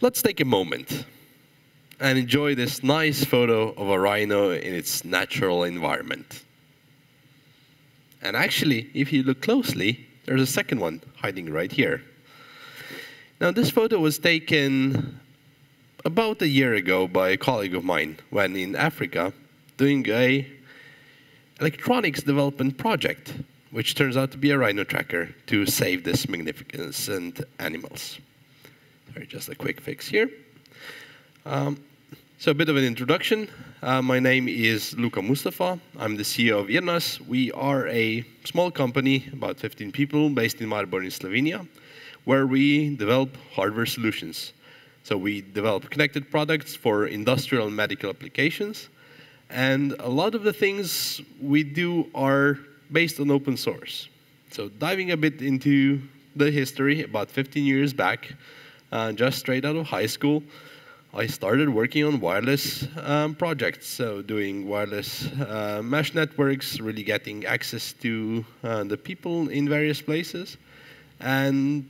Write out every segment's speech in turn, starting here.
Let's take a moment and enjoy this nice photo of a rhino in its natural environment. And actually, if you look closely, there's a second one hiding right here. Now, this photo was taken about a year ago by a colleague of mine when in Africa doing a electronics development project, which turns out to be a rhino tracker to save this magnificent animals. Sorry, just a quick fix here. Um, so a bit of an introduction. Uh, my name is Luka Mustafa. I'm the CEO of IRNAS. We are a small company, about 15 people, based in Maribor in Slovenia, where we develop hardware solutions. So we develop connected products for industrial and medical applications. And a lot of the things we do are based on open source. So diving a bit into the history, about 15 years back, uh, just straight out of high school, I started working on wireless um, projects, so doing wireless uh, mesh networks, really getting access to uh, the people in various places. And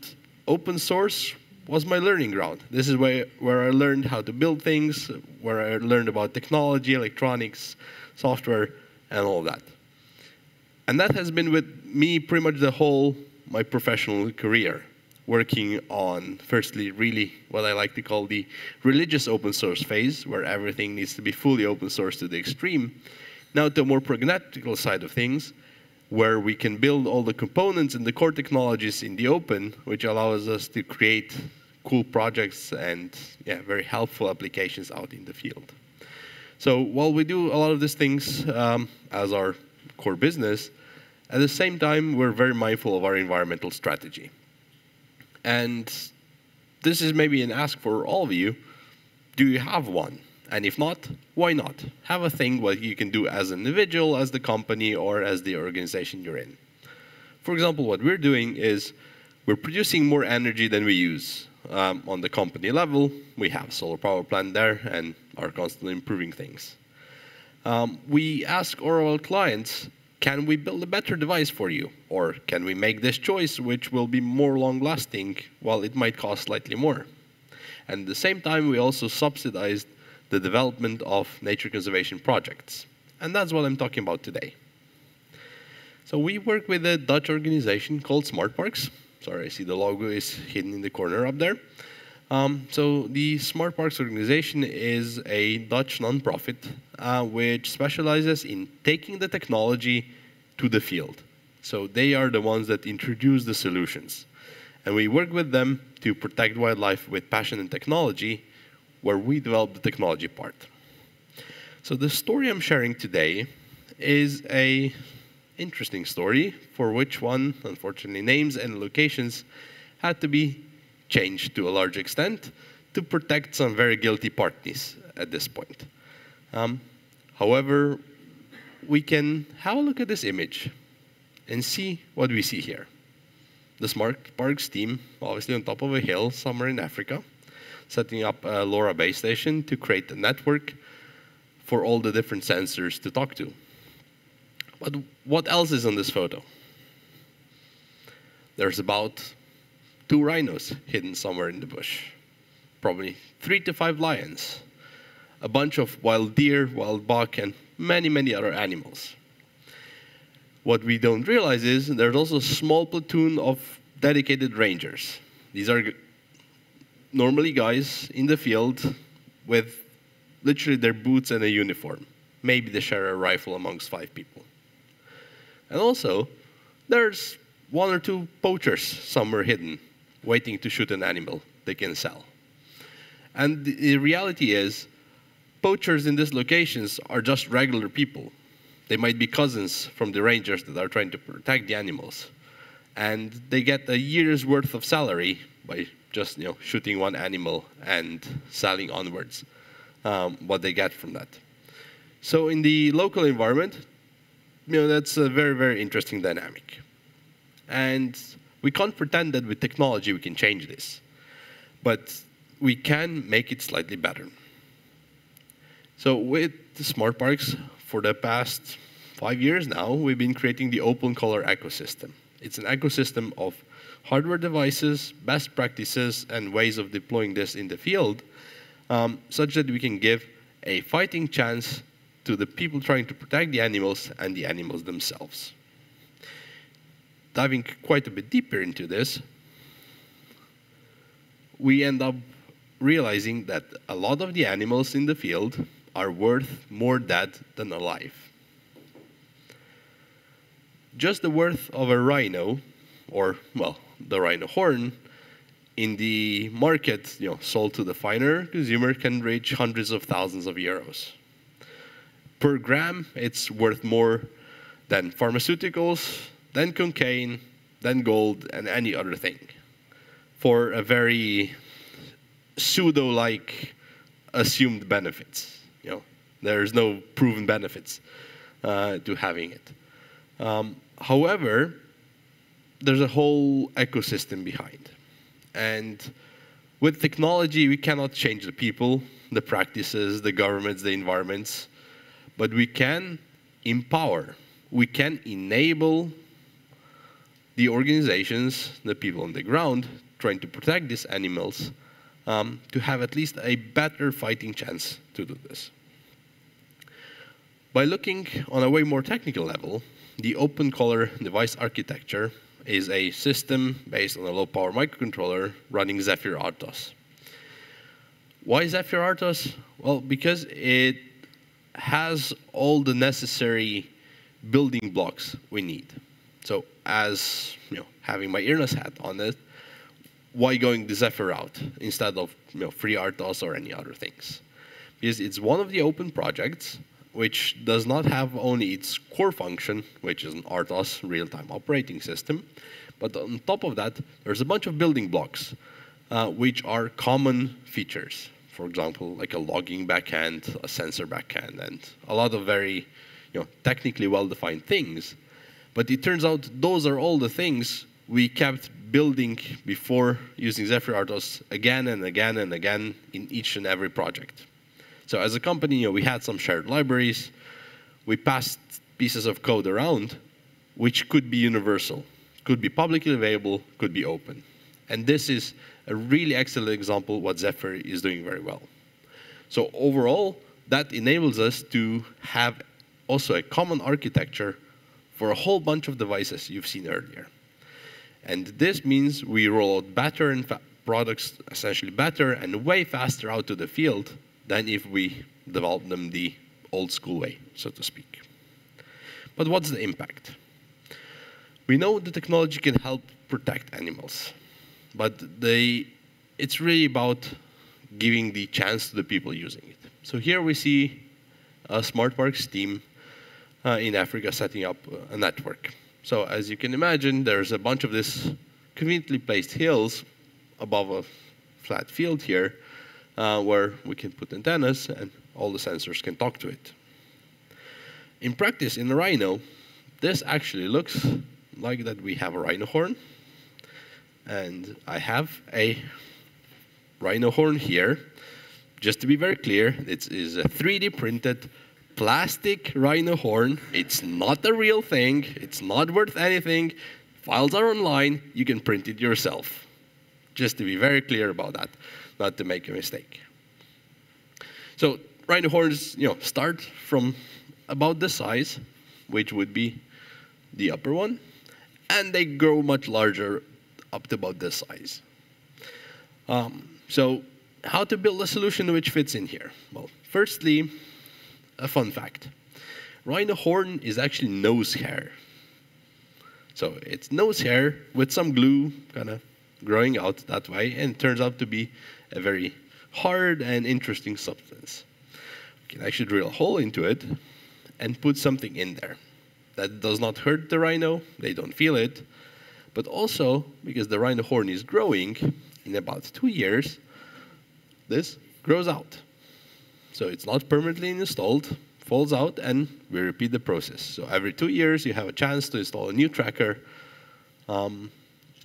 open source was my learning ground. This is where, where I learned how to build things, where I learned about technology, electronics, software, and all that. And that has been with me pretty much the whole my professional career working on, firstly, really what I like to call the religious open source phase, where everything needs to be fully open source to the extreme. Now to a more pragmatical side of things, where we can build all the components and the core technologies in the open, which allows us to create cool projects and yeah, very helpful applications out in the field. So while we do a lot of these things um, as our core business, at the same time, we're very mindful of our environmental strategy. And this is maybe an ask for all of you. Do you have one? And if not, why not? Have a thing what you can do as an individual, as the company, or as the organization you're in. For example, what we're doing is we're producing more energy than we use. Um, on the company level, we have solar power plant there and are constantly improving things. Um, we ask our clients can we build a better device for you? Or can we make this choice which will be more long lasting while it might cost slightly more? And at the same time, we also subsidized the development of nature conservation projects. And that's what I'm talking about today. So we work with a Dutch organization called Smart Parks. Sorry, I see the logo is hidden in the corner up there. Um, so the Smart Parks organization is a Dutch nonprofit uh, which specializes in taking the technology to the field. So they are the ones that introduce the solutions. And we work with them to protect wildlife with passion and technology, where we develop the technology part. So the story I'm sharing today is a interesting story for which one, unfortunately, names and locations had to be changed to a large extent to protect some very guilty parties at this point. Um, however, we can have a look at this image and see what we see here. The Smart Parks team, obviously on top of a hill somewhere in Africa, setting up a LoRa base station to create a network for all the different sensors to talk to. But what else is on this photo? There's about two rhinos hidden somewhere in the bush, probably three to five lions, a bunch of wild deer, wild buck, and many, many other animals. What we don't realize is there's also a small platoon of dedicated rangers. These are normally guys in the field with literally their boots and a uniform. Maybe they share a rifle amongst five people. And also, there's one or two poachers somewhere hidden waiting to shoot an animal they can sell. And the reality is, poachers in these locations are just regular people. They might be cousins from the rangers that are trying to protect the animals. And they get a year's worth of salary by just you know, shooting one animal and selling onwards um, what they get from that. So in the local environment, you know, that's a very, very interesting dynamic. And we can't pretend that with technology we can change this, but we can make it slightly better. So with the smart parks, for the past five years now, we've been creating the OpenCollar ecosystem. It's an ecosystem of hardware devices, best practices, and ways of deploying this in the field, um, such that we can give a fighting chance to the people trying to protect the animals and the animals themselves. Diving quite a bit deeper into this, we end up realizing that a lot of the animals in the field are worth more dead than alive. Just the worth of a rhino, or, well, the rhino horn, in the market, you know, sold to the finer consumer can reach hundreds of thousands of euros. Per gram, it's worth more than pharmaceuticals, than cocaine, then gold, and any other thing for a very pseudo-like assumed benefits. You know, there's no proven benefits uh, to having it. Um, however, there's a whole ecosystem behind. And with technology, we cannot change the people, the practices, the governments, the environments, but we can empower, we can enable the organizations, the people on the ground trying to protect these animals um, to have at least a better fighting chance to do this. By looking on a way more technical level, the OpenCollar device architecture is a system based on a low power microcontroller running Zephyr RTOS. Why Zephyr RTOS? Well, because it has all the necessary building blocks we need. So as you know, having my IRNAS hat on it, why going the Zephyr route instead of you know, FreeRTOS or any other things? Because it's one of the open projects which does not have only its core function, which is an RTOS real-time operating system, but on top of that, there's a bunch of building blocks uh, which are common features. For example, like a logging backend, a sensor backend, and a lot of very you know, technically well-defined things. But it turns out those are all the things we kept building before using Zephyr RTOS again and again and again in each and every project. So as a company, you know, we had some shared libraries. We passed pieces of code around, which could be universal, could be publicly available, could be open. And this is a really excellent example what Zephyr is doing very well. So overall, that enables us to have also a common architecture for a whole bunch of devices you've seen earlier. And this means we roll out better and products essentially better and way faster out to the field than if we develop them the old school way, so to speak. But what's the impact? We know the technology can help protect animals, but they, it's really about giving the chance to the people using it. So here we see a Smart Parks team in Africa setting up a network. So as you can imagine, there's a bunch of these conveniently placed hills above a flat field here uh, where we can put antennas and all the sensors can talk to it. In practice, in the Rhino, this actually looks like that we have a rhino horn. And I have a rhino horn here. Just to be very clear, it is a 3D printed plastic rhino horn. It's not a real thing. It's not worth anything. Files are online. You can print it yourself. Just to be very clear about that, not to make a mistake. So rhino horns, you know, start from about this size, which would be the upper one, and they grow much larger up to about this size. Um, so how to build a solution which fits in here? Well, firstly, a fun fact. Rhino horn is actually nose hair. So it's nose hair with some glue kind of growing out that way, and turns out to be a very hard and interesting substance. We can actually drill a hole into it and put something in there. That does not hurt the rhino, they don't feel it, but also because the rhino horn is growing, in about two years, this grows out. So it's not permanently installed, falls out, and we repeat the process. So every two years, you have a chance to install a new tracker. Um,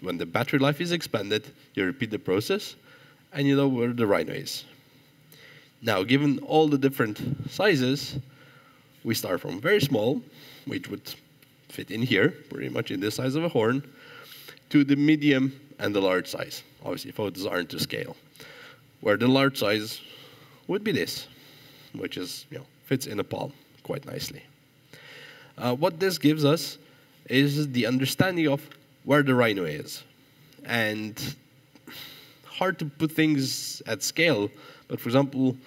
when the battery life is expanded, you repeat the process, and you know where the rhino is. Now, given all the different sizes, we start from very small, which would fit in here, pretty much in the size of a horn, to the medium and the large size. Obviously, photos aren't to scale. Where the large size would be this, which is, you know, fits in a palm quite nicely. Uh, what this gives us is the understanding of where the rhino is. And hard to put things at scale, but for example,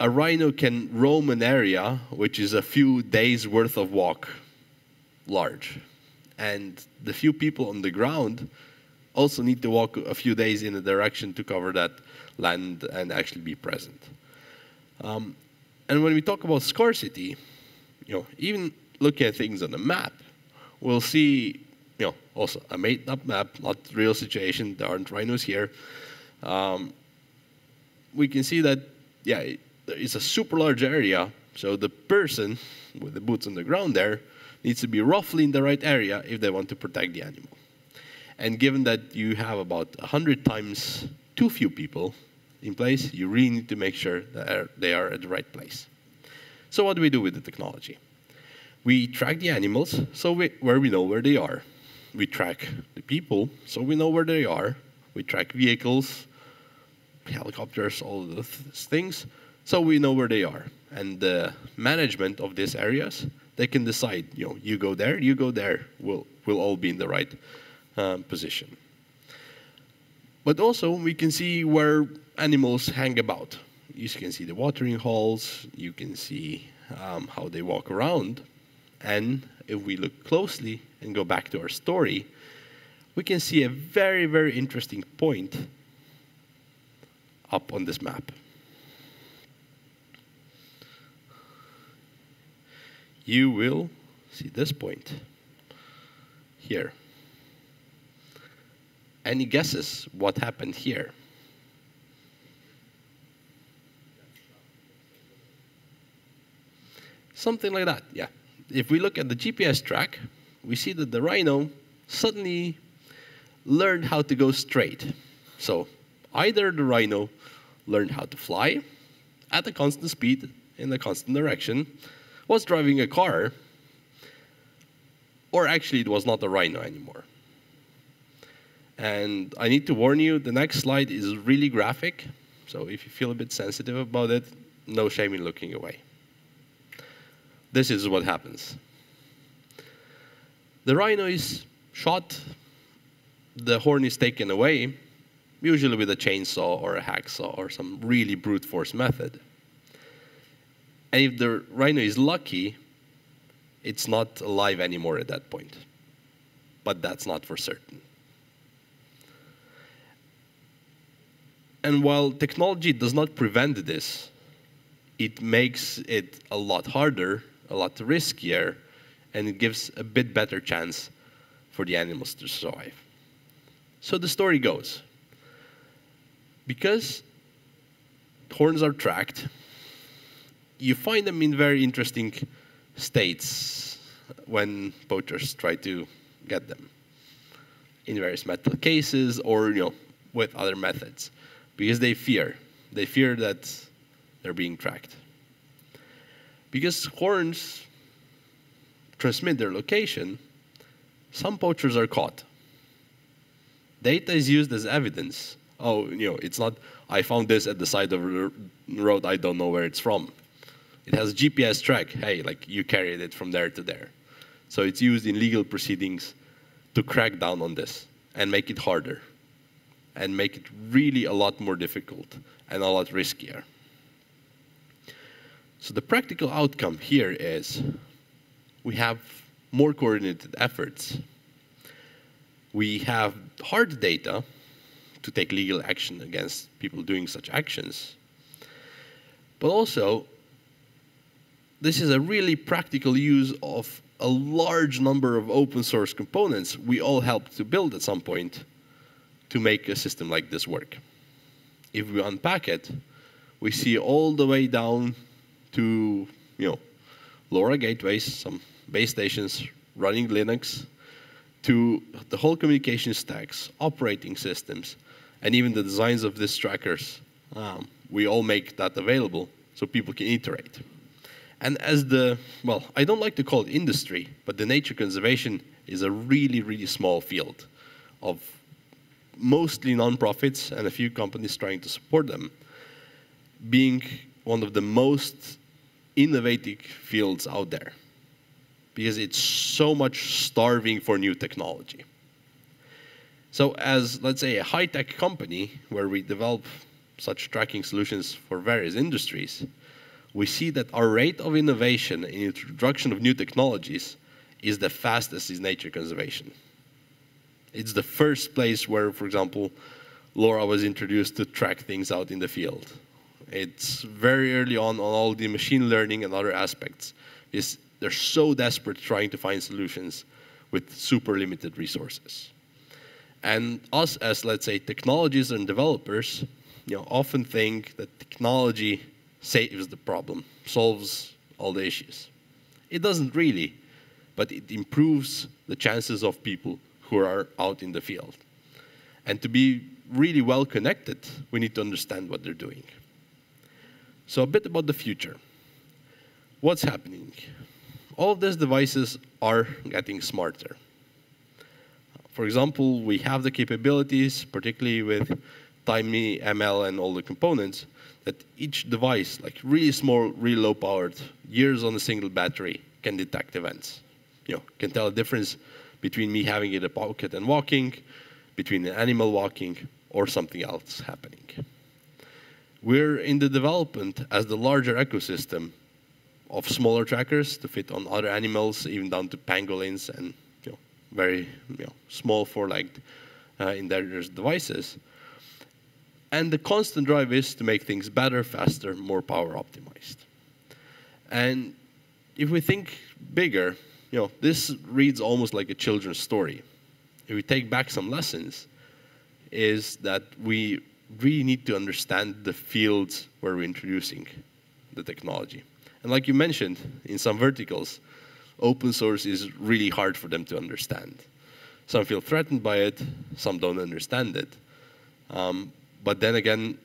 a rhino can roam an area which is a few days worth of walk large. And the few people on the ground also need to walk a few days in a direction to cover that land and actually be present. Um, and when we talk about scarcity, you know, even looking at things on the map, we'll see, you know, also a made-up map, not real situation. There aren't rhinos here. Um, we can see that, yeah, it's a super large area. So the person with the boots on the ground there needs to be roughly in the right area if they want to protect the animal. And given that you have about 100 times too few people in place, you really need to make sure that they are at the right place. So what do we do with the technology? We track the animals so we, where we know where they are. We track the people so we know where they are. We track vehicles, helicopters, all those things, so we know where they are. And the management of these areas, they can decide, you know, you go there, you go there, we'll, we'll all be in the right um, position. But also, we can see where animals hang about. You can see the watering holes, you can see um, how they walk around. And if we look closely and go back to our story, we can see a very, very interesting point up on this map. You will see this point here. Any guesses what happened here? Something like that, yeah. If we look at the GPS track, we see that the rhino suddenly learned how to go straight. So either the rhino learned how to fly at a constant speed in a constant direction, was driving a car, or actually it was not a rhino anymore. And I need to warn you, the next slide is really graphic, so if you feel a bit sensitive about it, no shame in looking away. This is what happens. The rhino is shot, the horn is taken away, usually with a chainsaw or a hacksaw or some really brute force method. And if the rhino is lucky, it's not alive anymore at that point. But that's not for certain. And while technology does not prevent this, it makes it a lot harder, a lot riskier, and it gives a bit better chance for the animals to survive. So the story goes because horns are tracked, you find them in very interesting states when poachers try to get them in various metal cases or you know with other methods because they fear. They fear that they're being tracked. Because horns transmit their location some poachers are caught. Data is used as evidence. Oh you know it's not i found this at the side of the road i don't know where it's from. It has GPS track. Hey, like you carried it from there to there. So it's used in legal proceedings to crack down on this and make it harder and make it really a lot more difficult and a lot riskier. So the practical outcome here is we have more coordinated efforts. We have hard data to take legal action against people doing such actions. But also, this is a really practical use of a large number of open source components we all helped to build at some point to make a system like this work. If we unpack it, we see all the way down to, you know, LoRa gateways, some base stations running Linux, to the whole communication stacks, operating systems, and even the designs of these trackers. Um, we all make that available so people can iterate. And as the, well, I don't like to call it industry, but the nature conservation is a really, really small field of mostly nonprofits and a few companies trying to support them, being one of the most innovative fields out there because it's so much starving for new technology. So as, let's say, a high-tech company where we develop such tracking solutions for various industries, we see that our rate of innovation and introduction of new technologies is the fastest in nature conservation. It's the first place where, for example, LoRa was introduced to track things out in the field. It's very early on on all the machine learning and other aspects. It's, they're so desperate trying to find solutions with super limited resources. And us as, let's say, technologists and developers, you know, often think that technology saves the problem, solves all the issues. It doesn't really, but it improves the chances of people who are out in the field. And to be really well connected, we need to understand what they're doing. So a bit about the future. What's happening? All of these devices are getting smarter. For example, we have the capabilities, particularly with Tiny ML and all the components, that each device, like really small, really low powered, years on a single battery, can detect events. You know, can tell a difference between me having it in a pocket and walking, between an animal walking, or something else happening. We're in the development as the larger ecosystem of smaller trackers to fit on other animals, even down to pangolins and you know, very you know, small four-legged uh, endangered devices. And the constant drive is to make things better, faster, more power optimized. And if we think bigger, you know, this reads almost like a children's story. If we take back some lessons, is that we really need to understand the fields where we're introducing the technology. And like you mentioned, in some verticals, open source is really hard for them to understand. Some feel threatened by it, some don't understand it. Um, but then again,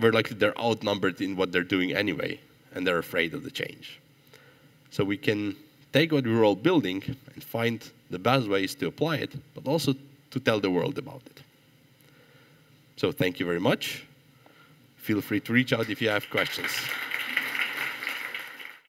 we're likely they're outnumbered in what they're doing anyway, and they're afraid of the change. So we can take what we're all building and find the best ways to apply it, but also to tell the world about it. So thank you very much. Feel free to reach out if you have questions.